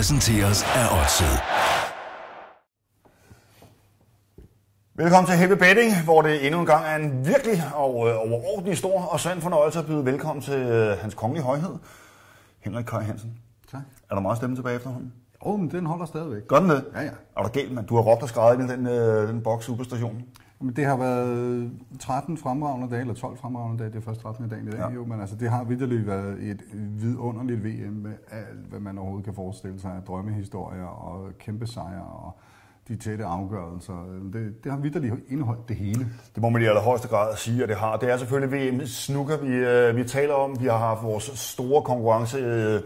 præsenteres af Odset. Velkommen til Heavy Betting, hvor det endnu en gang er en virkelig og øh, overordentlig stor og sand fornøjelse at byde velkommen til øh, hans kongelige højhed, Henrik Kaj Hansen. Tak. Er der meget stemme tilbage efterhånden? Åh, oh, men den holder stadigvæk. Gør den det? Ja, ja. Er der galt, mand? Du har råbt og skrevet ind i den, øh, den boks superstation. Men det har været 13 fremragende dage, eller 12 fremragende dage, det er først 13. dagen i dag, Ja. jo, men altså, det har virkelig været et vidunderligt VM med alt, hvad man overhovedet kan forestille sig af drømmehistorier og kæmpe sejre og de tætte afgørelser. Det, det har virkelig indeholdt det hele. Det må man i allerhøjeste grad sige, at det har. Det er selvfølgelig VM snooker, vi, øh, vi taler om. Vi har haft vores store konkurrence øh,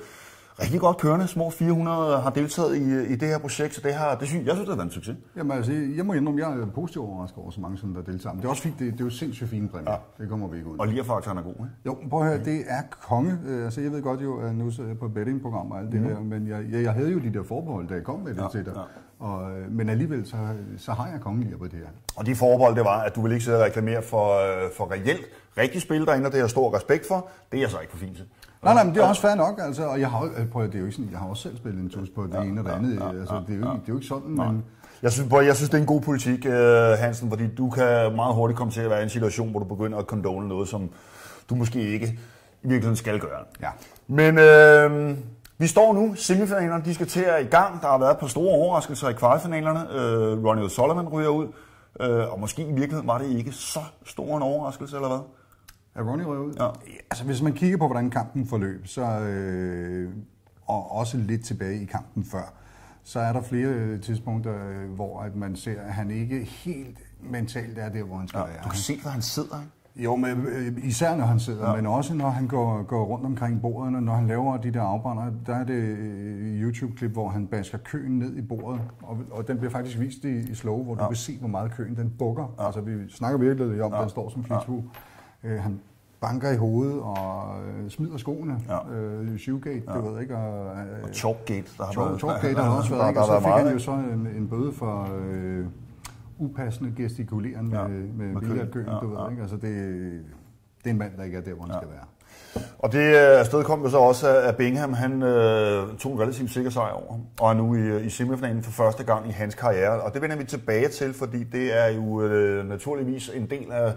rigtig godt kørende. Små 400 har deltaget i, i det her projekt, så det har, det synes, jeg synes, det har været en succes. Jamen altså, jeg må indrømme, jeg er positivt overrasket over så mange, som der deltager. Men det er også fint, det, det er jo sindssygt fine præmier. Ja. Det kommer vi ikke ud. Og Lierfaktoren er god, ikke? Jo, prøv at høre, det er konge. Øh, Altså, jeg ved godt jo, at nu sidder jeg på bettingprogram og alt det der, men jeg, jeg, jeg havde jo de der forbehold, da jeg kom med det Ja, til dig. ja. Og, øh, men alligevel, så, så har jeg kongelier på det her. Og de forbehold, det var, at du ville ikke sidde og reklamere for, øh, for reelt rigtig spil derinde, og det har jeg stor respekt for. Det er jeg så ikke for fint til. Nej, nej, men det er også fair nok, altså, og jeg har, øh, prøv det er jo ikke sådan, jeg har også selv spillet en tus på det ene og det andet, altså, det, er jo, ikke- det er jo ikke sådan, men Jeg synes, prøv, jeg synes, det er en god politik, øh, Hansen, fordi du kan meget hurtigt komme til at være i en situation, hvor du begynder at condone noget, som du måske ikke i virkeligheden skal gøre. Ja. Men øh, vi står nu, semifinalerne, de skal til at i gang. Der har været et par store overraskelser i kvartfinalerne. Øh, Ronnie O'Sullivan ryger ud, øh, og måske i virkeligheden var det ikke så stor en overraskelse, eller hvad? Er Ronnie røget ud? Ja. Altså, hvis man kigger på, hvordan kampen forløb, så, øh, og også lidt tilbage i kampen før, så er der flere øh, tidspunkter, øh, hvor at man ser, at han ikke helt mentalt er der, hvor han skal Ja, være. du kan se, hvor han sidder, ikke? Jo, men øh, især når han sidder, ja. men også når han går, går rundt omkring bordene, når han laver de der afbrænder. Der er det YouTube-klip, hvor han basker køen ned i bordet, og, og den bliver faktisk vist i, i slow, hvor du kan se, hvor meget køen den bukker. Ja. Altså, vi snakker virkelig om, at den står som flitsbue. Øh, han banker i hovedet og øh, smider skoene. Ja. Øh, Shoegate, ja. du ved ikke. Og, øh, Chalkgate, der har Chalk- Chalkgate har også været, ikke? Og så fik han jo så en, en bøde for øh, upassende gestikuleren Ja, med, med, med billardkøen, Ja, du ved, ja. ikke? Altså det, det er en mand, der ikke er der, hvor han skal være. Og det øh, afsted kom jo så også, at Bingham han, øh, tog en relativt sikker sejr over og er nu i, i semifinalen for første gang i hans karriere. Og det vender vi tilbage til, fordi det er jo øh, naturligvis en del af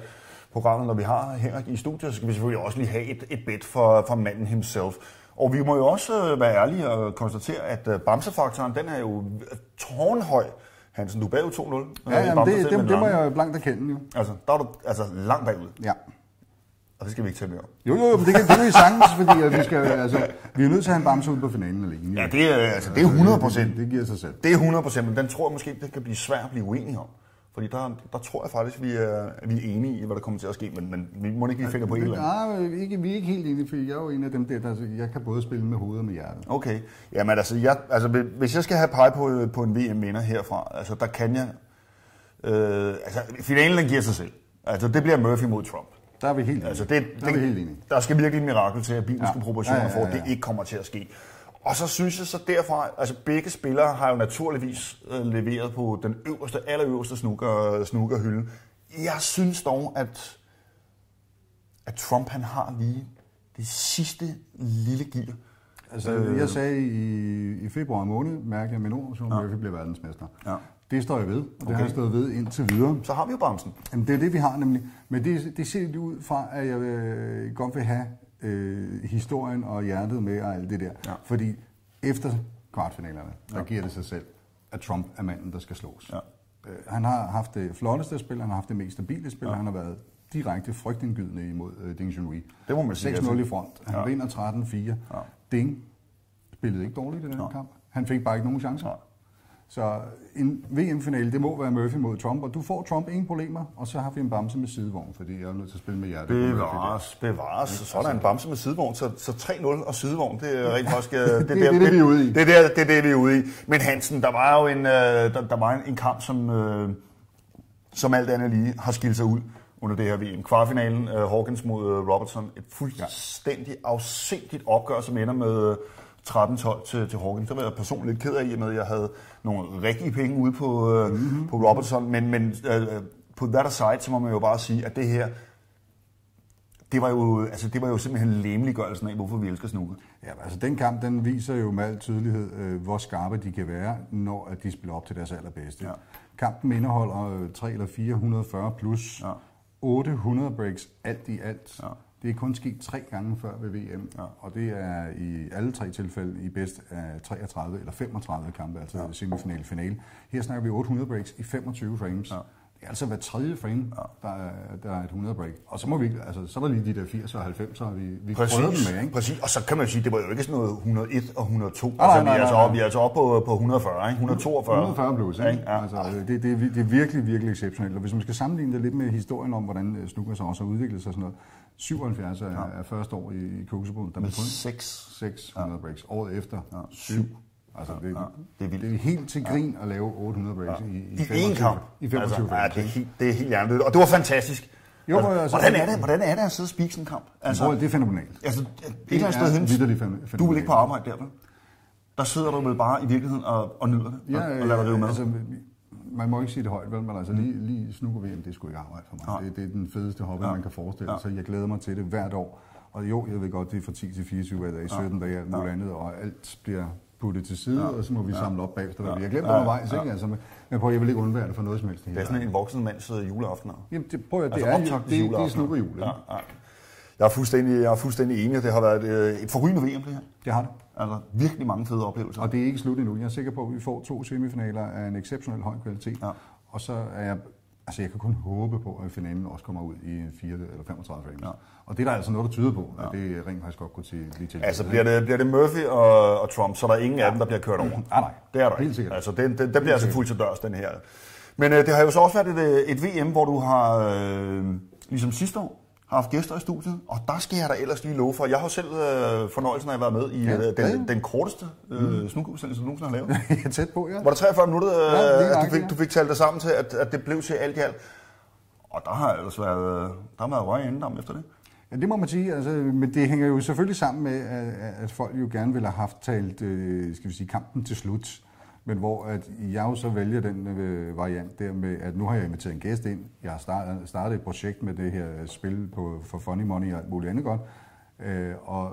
programmet, når vi har Henrik i studiet, så skal vi selvfølgelig også lige have et, et bet for, for manden himself. Og vi må jo også øh, være ærlige og konstatere, at øh, Bamsefaktoren, den er jo tårnhøj. Hansen, du er bagud 2-0. øh, Ja, i jamen, det, det, det må jeg blankt erkende jo. Altså, der er du altså, langt bagud, Ja. og det skal vi ikke tage med om. Jo, jo, jo, men det kan, det kan vi sagtens, fordi at vi, skal, altså, vi er nødt til at have en bamse ud på finalen alene. jo. Ja, det er, altså, det er 100 procent. Det, det giver sig selv. Det er 100 procent, men den tror jeg måske, det kan blive svært at blive uenig om. Fordi der, der tror jeg faktisk, vi er, vi er enige i, hvad der kommer til at ske, men, men vi må ikke lige finde på et eller andet. Nej, ikke, vi er ikke helt enige, for jeg er jo en af dem der, der jeg kan både spille med hovedet og med hjertet. Okay. Jamen altså, jeg, altså, hvis jeg skal have pege på, på en VM-vinder herfra, altså der kan jeg... Øh, altså, finalen den giver sig selv. Altså, det bliver Murphy mod Trump. Der er vi helt enige. Altså, det, der er vi helt enige. Der skal virkelig et mirakel til, at bibelske Ja. proportioner Ja, ja, ja, for, at ja. det ikke kommer til at ske. Og så synes jeg så derfra, altså begge spillere har jo naturligvis øh, leveret på den øverste, allerøverste snooker, snookerhylde. Jeg synes dog, at, at Trump han har lige det sidste lille gear. Altså, øh, jeg sagde i, i februar måned, mærker jeg min ord, så Murphy bliver verdensmester. Ja. Det står jeg ved, og det Okay. har jeg stået ved indtil videre. Så har vi jo bremsen. Jamen, det er det, vi har nemlig. Men det, det ser lidt ud fra, at jeg øh, godt vil have øh, historien og hjertet med og alt det der. Ja. Fordi efter kvartfinalerne, der giver det sig selv, at Trump er manden, der skal slås. Ja. Øh, han har haft det flotteste spil, han har haft det mest stabile spil, ja. han har været direkte frygtindgydende imod øh, Ding Junhui. Det må man sige, 6-0 altså. i front. Han Ja. ja. vinder 13-4. Ja. Ding spillede ikke dårligt i den her kamp. Han fik bare ikke nogen chancer. Ja. Så en VM-finale, det må være Murphy mod Trump, og du får Trump ingen problemer, og så har vi en bamse med sidevogn, fordi jeg er nødt til at spille med der. Bevares, bevares. Så er der en bamse med sidevogn, så, så 3-0 og sidevogn, det er rent faktisk... øh, Det, er det, vi er ude i. Det er, der, det det, vi er ude i. Men Hansen, der var jo en, øh, der, der var en, en kamp, som, øh, som alt andet lige har skilt sig ud under det her VM. Kvartfinalen, øh, Hawkins mod øh, Robertson. Et fuldstændig afsindigt opgør, som ender med... øh, 13-12 til, til Hawkins. Der var jeg personligt lidt ked af, i og med at jeg havde nogle rigtige penge ude på, øh, mm-hmm. på Robertson. Men, men øh, på that aside, så må man jo bare sige, at det her, det var jo, altså, det var jo simpelthen lemliggørelsen af, hvorfor vi elsker snooker. Ja, altså den kamp, den viser jo med al tydelighed, øh, hvor skarpe de kan være, når at de spiller op til deres allerbedste. Ja. Kampen indeholder øh, 3 eller 440 plus, Ja. 800 breaks alt i alt. Ja. Det er kun sket tre gange før ved VM, Ja. og det er i alle tre tilfælde i bedst af 33 eller 35 kampe, altså ja. semifinale finale. Her snakker vi 800 breaks i 25 frames. Ja. Det er altså hver tredje frame, der, er, der er et 100 break. Og så må vi, altså, så der lige de der 80 og 90, vi, vi prøvede dem med, ikke? præcis. Og så kan man sige, det var jo ikke sådan noget 101 og 102. nej, altså, vi, nej, er altså nej, op, vi er altså oppe på, på 140, ikke? 142. 140 plus, ikke? Ja. Altså, det, det, er, det er virkelig, virkelig exceptionelt. Og hvis man skal sammenligne det lidt med historien om, hvordan øh, snooker så også har udviklet sig og sådan noget. 77 er, er første år i, i Crucible, der Med var kun 6. 600 breaks. Året efter, 7. Altså, det, det er vildt. det er helt til grin at lave 800 breaks i, i, I 25 én kamp. I 25 altså, ja, det, er helt, det er helt hjernet. Og det var fantastisk. Jo, altså, altså, hvordan, er det- det, hvordan er det at sidde og spise en kamp? Altså, er det fænomenalt. altså, et eller andet sted hen. vitterligt fænomenalt. Du er vel ikke på arbejde der, vel? Der sidder du vel bare i virkeligheden og, og nyder det, og, Ja, og lader dig med. altså, man må ikke sige det højt, vel, men altså lige, lige snooker VM, det er sgu ikke arbejde for mig. Nej. Det, det er den fedeste hobby, Ja. man kan forestille Ja. sig. Jeg glæder mig til det hvert år. Og jo, jeg ved godt, det er fra 10 til 24 dage, 17 dage, alt muligt andet, og alt bliver puttet til side, og så må vi samle op bagefter, hvad vi har glemt Ja, ja, undervejs. ja. Ikke? Altså, men prøv, jeg vil ikke undvære det for noget som helst. Det er sådan en voksen mands øh, juleaften. Jamen, det, prøv at, det, Altså er, det, det, det er ikke? Ja, ja. Jeg er fuldstændig, jeg er fuldstændig enig, at det har været et, øh, et forrygende VM, det her. Det har det. Altså virkelig mange fede oplevelser. Og det er ikke slut endnu. Jeg er sikker på, at vi får to semifinaler af en exceptionel høj kvalitet. Ja. Og så er jeg, altså jeg kan kun håbe på, at finalen også kommer ud i 4 eller 35 frames. Ja. Og det er der altså noget, der tyder på, at det rent faktisk godt kunne til, blive til. Altså bliver det, bliver det Murphy og, og Trump, så er der ingen af dem, der bliver kørt over. Nej, nej. Det er der Helt ikke. sikkert. Altså, den, den, den bliver altså fuldt til dørs, den her. Men øh, det har jo så også været et, øh, et VM, hvor du har, øh, ligesom sidste år, har haft gæster i studiet, og der skal jeg da ellers lige love for. Jeg har selv øh, fornøjelsen af at være med i Ja, øh, ja, ja. den, den korteste øh, mm. snukudsendelse, du nogensinde har lavet. jeg er tæt på, ja. Var det 43 minutter, Ja, øh, at du fik, ja. du fik talt det sammen til, at, at det blev til alt i alt? Og der har ellers været, øh, der har været røg i endam efter det. Ja, det må man sige, altså, men det hænger jo selvfølgelig sammen med, at, at folk jo gerne ville have haft talt, øh, skal vi sige, kampen til slut. Men hvor at jeg jo så vælger den øh, variant der med, at nu har jeg inviteret en gæst ind. Jeg har startet, startet et projekt med det her spil på, for Funny Money og alt muligt andet godt. Øh, og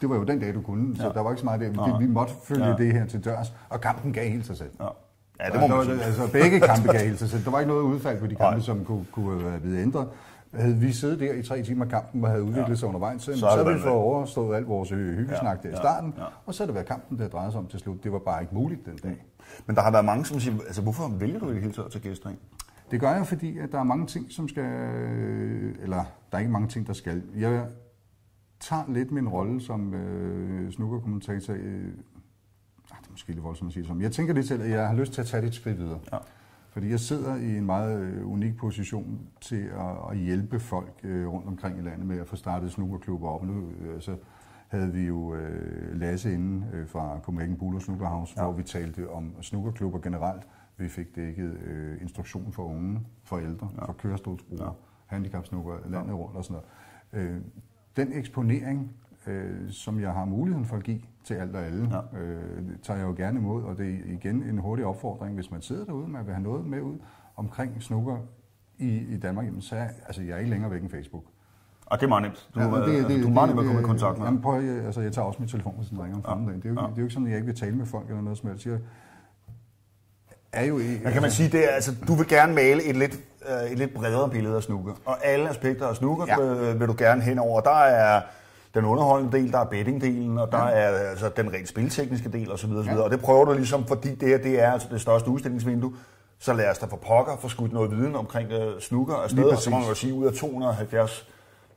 det var jo den dag, du kunne, så Ja. der var ikke så meget der. Nej. Det, vi måtte følge Ja. det her til dørs, og kampen gav helt sig selv. Ja, ja det må man var- sige. Altså, begge kampe gav helt sig selv. Der var ikke noget udfald på de kampe, Nej. som kunne, kunne have blevet ændret. Havde vi siddet der i tre timer, kampen havde udviklet Ja. sig undervejs, så, Så havde vi fået overstået alt vores øh, hyggesnak Ja, der i starten, ja. og så har det været kampen, der drejede sig om til slut. Det var bare ikke muligt den dag. Men der har været mange, som siger, altså hvorfor vælger du i det hele taget til gæster ind? Det gør jeg, fordi at der er mange ting, som skal... Eller, der er ikke mange ting, der skal. Jeg tager lidt min rolle som øh, snookerkommentator. Øh, ah, det er måske lidt voldsomt at sige det som. Jeg tænker lidt til, at jeg har lyst til at tage det et skridt videre. Ja. Fordi jeg sidder i en meget øh, unik position til at, at hjælpe folk øh, rundt omkring i landet med at få startet snookerklubber op. Nu øh, så havde vi jo øh, Lasse inde øh, fra Copenhagen Buller Snooker House, ja. hvor vi talte om snookerklubber generelt. Vi fik dækket øh, instruktion for unge, for ældre, ja. for kørestolsbrugere, ja. handicapsnooker landet rundt og sådan noget. Øh, den eksponering, øh, som jeg har muligheden for at give til alt og alle, ja. øh, tager jeg jo gerne imod, og det er igen en hurtig opfordring, hvis man sidder derude, man vil have noget med ud omkring snooker i, i Danmark, jamen, så er, altså, jeg er ikke længere væk end Facebook. Og det er meget nemt. Du, Ja, det, det, du er meget nemt at komme i kontakt med. Jamen, prøv, altså, jeg tager også min telefon, hvis den ringer om formiddagen. Det, er jo, Ja. det er jo ikke sådan, at jeg ikke vil tale med folk eller noget som helst. Jeg er jo ikke... Men kan man sige, det er, altså, du vil gerne male et lidt, øh, et lidt bredere billede af snooker. Og alle aspekter af snooker Ja. vil, vil du gerne hen over. Der er den underholdende del, der er bettingdelen, og der ja. er altså, den rent spiltekniske del osv. Ja. Ja. Og det prøver du ligesom, fordi det her det er altså det største udstillingsvindue. Så lad os da for pokker få skudt noget viden omkring øh, snooker afsted, og så må man jo sige, ud af 270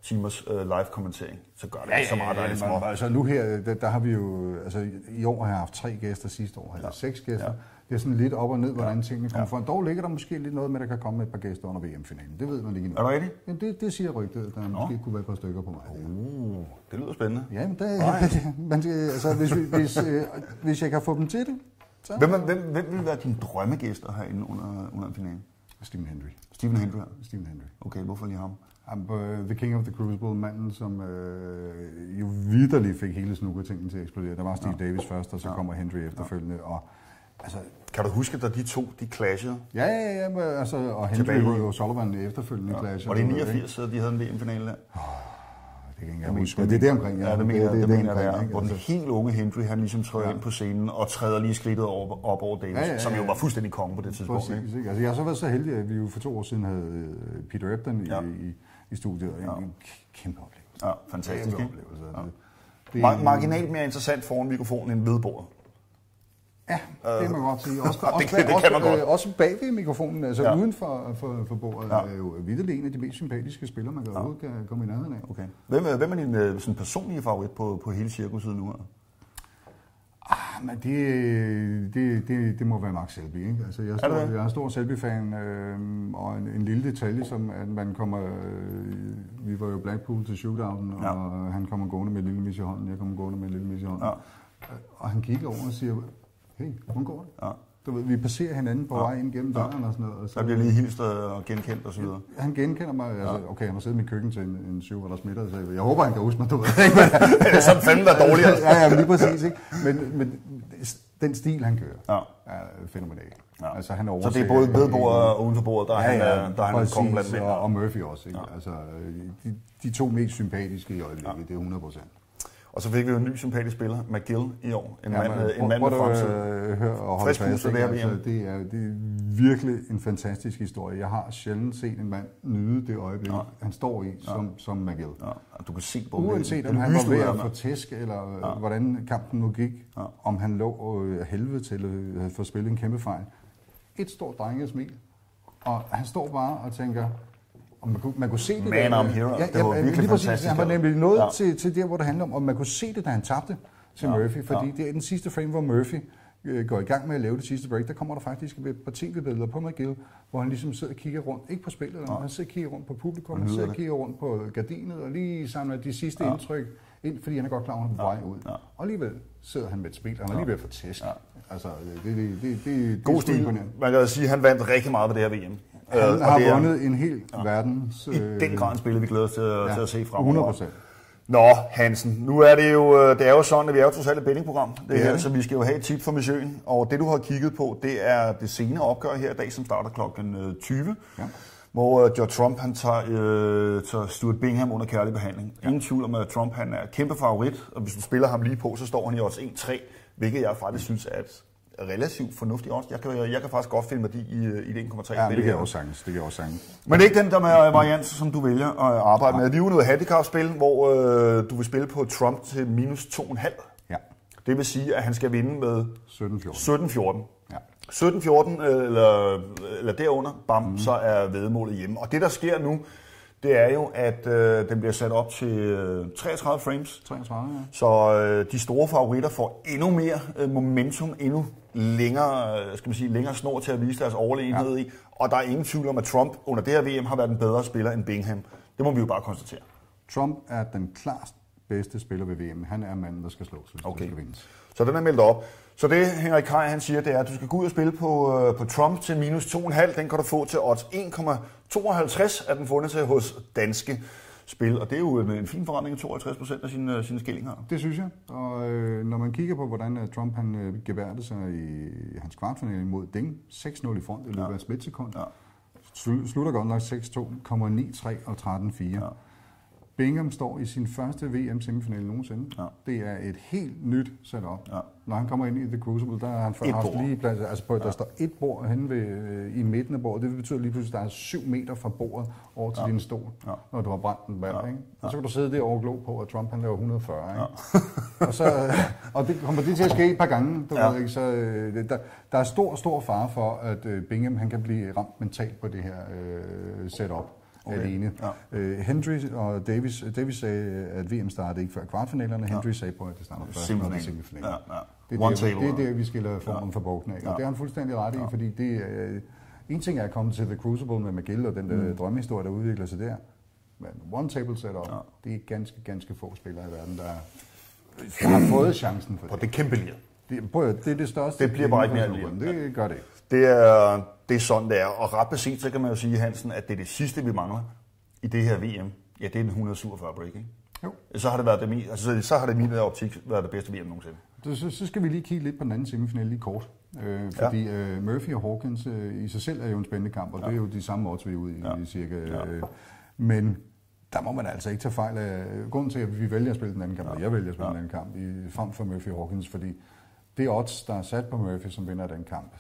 timers øh, live-kommentering, så gør det ikke så meget, der er lidt små. altså nu her, der, der har vi jo, altså i år har jeg haft tre gæster, sidste år havde jeg seks gæster. Ja. Det er sådan lidt op og ned, hvordan Ja. tingene kommer Ja. frem. Dog ligger der måske lidt noget med, at der kan komme et par gæster under VM-finalen. Det ved man ikke endnu. Er det rigtigt? Jamen, det, det siger rygtet, der måske kunne være et par stykker på mig. Uh, det lyder spændende. Ja, men det, men det, altså, hvis, vi, hvis, øh, hvis jeg kan få dem til det, så... Hvem, hvem, hvem vil være dine drømmegæster herinde under, under en finale? Stephen Hendry. Stephen Hendry. Stephen Hendry. Okay, hvorfor lige ham? I'm, uh, the King of the Crucible, manden, som øh, jo vidderligt fik hele snookertingen til at eksplodere. Der var Steve ja. Davis først, og så ja. kommer Hendry efterfølgende. Ja. Og, altså, Kan du huske, da de to de clashede? ja, ja, ja, men, altså, og Hendry Tilbage og Sullivan efterfølgende ja. clash. Var det i 89, at de havde en VM-finale der? det kan jeg huske. Det er det omkring, ja. ja det mener jeg, det, det, det, det, det, ikke? hvor den Altså, helt unge Hendry, han ligesom træder Ja. ind på scenen og træder lige skridtet op, op over Davis, Ja, ja, ja, som jo ja. var fuldstændig konge på det tidspunkt. Ikke? Præcis, ikke? Altså, jeg har så været så heldig, at vi jo for to år siden havde øh, Peter Ebdon i, Ja. i, i studiet, og en, en kæmpe oplevelse. Ja, fantastisk. Kæmpe Ikke? oplevelse. Ja. Det, det, Mar- marginalt mere interessant foran mikrofonen end ved bordet. Ja, det kan man godt sige. Også, også, det også, kan man godt. Øh, også bag ved mikrofonen, altså Ja. uden for, for, for bordet, Ja. er jo vildt en af de mest sympatiske spillere, man kan ja. overhovedet kan komme i nærheden af. Okay. Hvem er, hvem er din øh, sådan personlige favorit på, på hele cirkuset nu? her? Ah, men det, det, det, det må være Max Selby. Ikke? Altså, jeg, er stor, jeg er en stor Selby-fan, øh, og en, en lille detalje, som at man kommer... Øh, vi var jo Blackpool til shootouten, Ja. og han kommer gående med en lille mis i hånden, jeg kommer gående med en lille mis i hånden. Ja. Og han kigger over og siger, hey, hvordan går det? Ja. Du ved, vi passerer hinanden på Ja. vej ind gennem døren og sådan noget. Og så, Der bliver lige hilst og genkendt og så videre. Han genkender mig, altså, okay, han har siddet i mit køkken til en, en syv eller smitter, så jeg, jeg håber, han kan huske mig, du ved. ikke? Sådan fanden der er dårligere. ja, ja, men lige præcis, ikke? Men, men den stil, han kører, Ja. er fænomenal. Ja. Altså, han Så det er både ved bordet og uden for bordet, der er han, øh, der er han præcis, kongen blandt og, og Murphy også, ikke? Altså, de, de to mest sympatiske i øjeblikket, det er 100 procent. Og så fik vi jo en ny sympatisk spiller, McGill, i år. En mand, øh, en mand med fremtid. øh, høre og holde fast. det Altså, det, er, det er virkelig en fantastisk historie. Jeg har sjældent set en mand nyde det øjeblik, Ja. han står i som, som McGill. Ja, og du kan se på Uanset om han var ved at få tæsk, eller ja. hvordan kampen nu gik, Ja. ja. om han lå øh, helvede til at havde fået spillet en kæmpe fejl. Et stort drengesmil, og han står bare og tænker, og man kunne, man kunne se det Man der, on hero. Ja, Det var ja, virkelig præcis. fantastisk. Han var nemlig nået Ja. til, til der, hvor det handler om, og man kunne se det, da han tabte til Ja. Murphy, fordi Ja. det er den sidste frame, hvor Murphy øh, går i gang med at lave det sidste break. Der kommer der faktisk et par tv-billeder på McGill, hvor han ligesom sidder og kigger rundt, ikke på spillet, ja. han sidder og kigger rundt på publikum, Han sidder og det. kigger rundt på gardinet, og lige samler de sidste ja. indtryk ind, fordi han er godt klar at han er på vej ud. Ja. Og alligevel sidder han med et smil, og han er lige ved at få tæsk. Ja. Altså, det, det, det, det, det, God det er stil. Man kan sige, at han vandt rigtig meget ved det her VM. Han Øh, har det vundet en hel verdens... I den grad en spiller, vi glæder os til, at- ja, til at se fremover. 100 procent. Nå, Hansen, nu er det jo, øh, det er jo sådan, at vi er jo trods alt et bettingprogram. Det, er her, så vi skal jo have et tip for missionen. Og det, du har kigget på, det er det senere opgør her i dag, som starter klokken øh, 20. Ja. Hvor øh, George Trump han tager, øh, tager Stuart Bingham under kærlig behandling. Ingen tvivl om, at Trump han er kæmpe favorit, og hvis du spiller ham lige på, så står han i odds 1-3, hvilket jeg faktisk synes er et relativt fornuftigt odds. Jeg kan, jeg kan faktisk godt finde værdi i, øh, i det 1,3. Ja, det kan jeg også sagtens. Det kan jeg også sagtens. Men det er ikke den der med variant, som du vælger at arbejde med. Vi er jo noget handicap-spil, hvor øh, du vil spille på Trump til minus 2,5. Ja, Det vil sige, at han skal vinde med 17-14. 17-14. Ja. 17-14 øh, eller, eller derunder, bam, mm. så er vedmålet hjemme. Og det, der sker nu, det er jo, at øh, den bliver sat op til øh, 33 frames. 33, ja. Så øh, de store favoritter får endnu mere øh, momentum, endnu længere, øh, skal man sige, længere snor til at vise deres overlegenhed ja. i. Og der er ingen tvivl om, at Trump under det her VM har været en bedre spiller end Bingham. Det må vi jo bare konstatere. Trump er den klart bedste spiller ved VM. Han er manden, der skal slås, hvis Okay. skal vindes. Så den er meldt op. Så det Henrik Kaj han siger, det er, at du skal gå ud og spille på, øh, på Trump til minus 2,5. Den kan du få til odds 1,52 er den fundet til hos Danske Spil. Og det er jo en, en fin forretning af 52 procent af sine, sine skillinger. Det synes jeg. Og øh, når man kigger på, hvordan øh, Trump han øh, geværte sig i, i hans kvartfinale mod Ding, 6-0 i front i løbet af et splitsekund, Ja. Slu- slutter godt nok 6-2,93 og 13-4. Ja. Bingham står i sin første VM-semifinale nogensinde. Ja. Det er et helt nyt setup. Ja. Når han kommer ind i The Crucible, der har han haft bord. lige plads. Altså på, der står et bord henne ved, øh, i midten af bordet. Det betyder lige pludselig, at der er syv meter fra bordet over til ja. din stol, Ja. når du har brændt en ball. Ja. Ikke? Og så kan du sidde der og glo på, at Trump han laver 140. Ikke? og, så, og det kommer det til at ske et par gange. Du Ja. ja. ved, ikke? Så, øh, der, der er stor, stor fare for, at øh, Bingham han kan blive ramt mentalt på det her øh, setup Okay. alene. Ja. Øh, Hendry og Davis, Davis sagde, at VM startede ikke før kvartfinalerne. Ja. Henry sagde på, at det starter først Semifinalen. Ja, ja. Det, One er table. der, det er der, vi skiller formen Ja. for bogen af. Og Ja. det har han fuldstændig ret i, ja. fordi det er... En ting er at komme til The Crucible med McGill og den der mm. drømmehistorie, der udvikler sig der. Men one table setup, Ja. det er ganske, ganske få spillere i verden, der, der har fået chancen for Og det. det er kæmpe lir. Det, prøv, det er det største. Det bliver bare ikke mere fodbold. Det gør det ikke. Det er, det er sådan, det er. Og ret beset, så kan man jo sige, Hansen, at det er det sidste, vi mangler i det her VM. Ja, det er den 147 break, ikke? Jo. Så har det været det, altså, så- har det min optik været det bedste VM nogensinde. Så, så, skal vi lige kigge lidt på den anden semifinale lige kort. Øh, fordi ja. øh, Murphy og Hawkins øh, i sig selv er jo en spændende kamp, og ja. det er jo de samme odds, vi er ude i, Ja. cirka. Ja. Øh, men der må man altså ikke tage fejl af grunden til, at vi vælger at spille den anden kamp, ja. og jeg vælger at spille ja. den anden kamp, i, frem for Murphy Hawkins, fordi det odds, der er sat på Murphy, som vinder den kamp,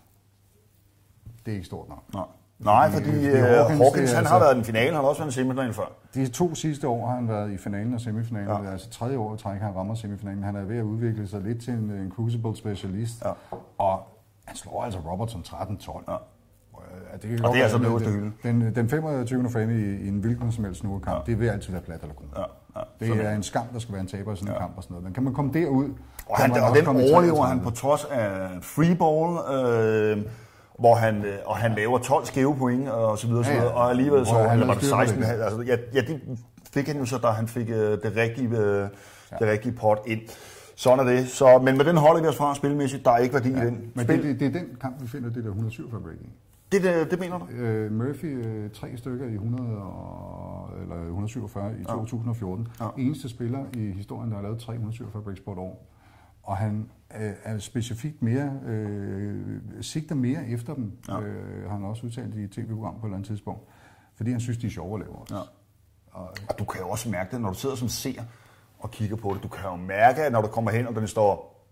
det er ikke stort nok. Nej. Nej, fordi, fordi uh, Hawkins, Hawkins han altså, har været i en finale, han har også været i semifinalen før. De to sidste år har han været i finalen og semifinalen. Ja. Altså tredje år træk, han rammer semifinalen. Han er ved at udvikle sig lidt til en, en crucible specialist. Ja. Og han slår altså Robertson 13-12. Ja. Ja, det, og det er altså den øverste hylde. Den, den 25. november i, i en hvilken som helst kamp, ja. det vil altid være plat eller kun. Ja. Ja. Det er en skam, der skal være en taber i sådan en ja. kamp og sådan noget. Men kan man komme derud... Og, han, og den overlever han på trods af free ball, øh, hvor han, øh, og han laver 12 skæve point og så videre, ja, ja. og alligevel så, eller var det 16, altså, ja, ja, det fik han jo så, da han fik uh, det rigtige, uh, ja. det rigtige pot ind. Sådan er det. Så, men med den holder vi os fra spilmæssigt, der er ikke værdi ja, i den. Men det, det, det, er den kamp, vi finder det der 147 break i. Det, det, det mener du? Uh, Murphy uh, tre stykker i 100 og, eller 147 i ja. 2014. Ja. Eneste spiller i historien, der har lavet 347 breaks på et år. Og han øh, er specifikt mere, øh, sigter mere efter dem, ja. øh, har han også udtalt i et tv-program på et eller andet tidspunkt, fordi han synes, de er sjove at lave også. Ja. Og, og du kan jo også mærke det, når du sidder som ser og kigger på det. Du kan jo mærke, at når du kommer hen, og den står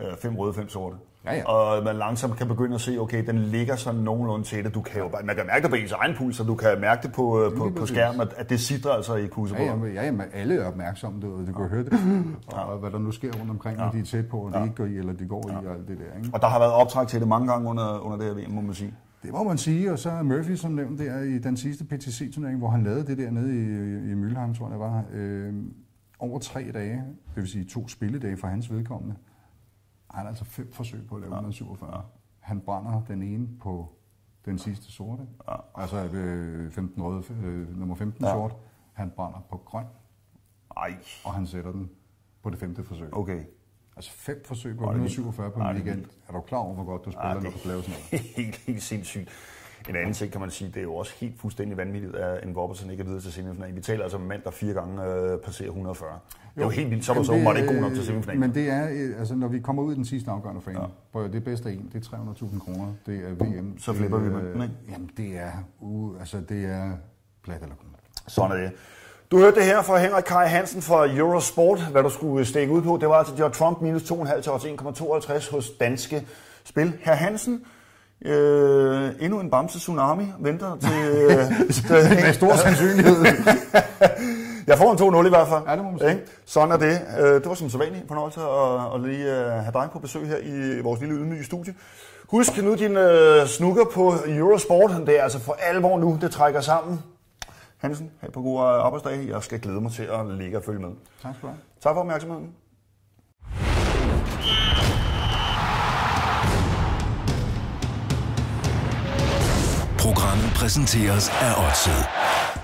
øh, fem røde, fem sorte, Ja, ja. Og man langsomt kan begynde at se, okay, den ligger sådan nogenlunde til det. Du kan jo, man kan mærke det på ens egen puls, og du kan mærke det på, øh, på, på skærmen, at, det sidder altså i kusebåden. Ja, ja, ja, alle er opmærksomme, du, du kan ja. høre det, og ja. hvad der nu sker rundt omkring, ja. når de er tæt på, og de ja. ikke går i, eller de går ja. i, og alt det der. Ikke? Og der har været optræk til det mange gange under, under det her VM, må man sige. Det må man sige, og så er Murphy, som nævnt der i den sidste PTC-turnering, hvor han lavede det der nede i, i Mülheim, tror jeg det var, øh, over tre dage, det vil sige to spilledage for hans vedkommende, han har altså fem forsøg på at lave ja. 147. Ja. Han brænder den ene på den sidste sorte, ja. altså øh, 15 røde, øh, nummer 15 ja. sort. Han brænder på grøn, Ej. og han sætter den på det femte forsøg. Okay. Altså fem forsøg på 147 på en weekend. Er du klar over, hvor godt du spiller, Ej, når du kan lave sådan noget? Helt, helt sindssygt. En anden ting kan man sige, det er jo også helt fuldstændig vanvittigt, at en Robertson ikke er videre til semifinalen. Vi taler altså om en mand, der fire gange øh, passerer 140. Jo, det er jo helt vildt, så du så åbenbart ikke god nok til semifinalen. Men det er, øh, altså når vi kommer ud i den sidste afgørende for ja. det bedste af en, det er 300.000 kroner, det er VM. Så flipper vi med den, ikke? Jamen det er, uh, altså det er plat eller kun. Sådan er det. Du hørte det her fra Henrik Kai Hansen fra Eurosport, hvad du skulle stikke ud på. Det var altså John Trump minus 2,5 til 1,52 hos Danske Spil. Herr Hansen, Øh, endnu en Bamse Tsunami venter til... Øh, til Med stor sandsynlighed. jeg får en 2-0 i hvert fald. Ja, det må man sige. Sådan er det. Øh, det var som så vanligt fornøjelse at, at lige øh, have dig på besøg her i vores lille ydmyge studie. Husk nu din uh, snukker på Eurosport. Det er altså for alvor nu, det trækker sammen. Hansen, have på god arbejdsdag. Jeg skal glæde mig til at ligge og følge med. Tak skal du have. Tak for opmærksomheden. Programmet præsenteres af Odset.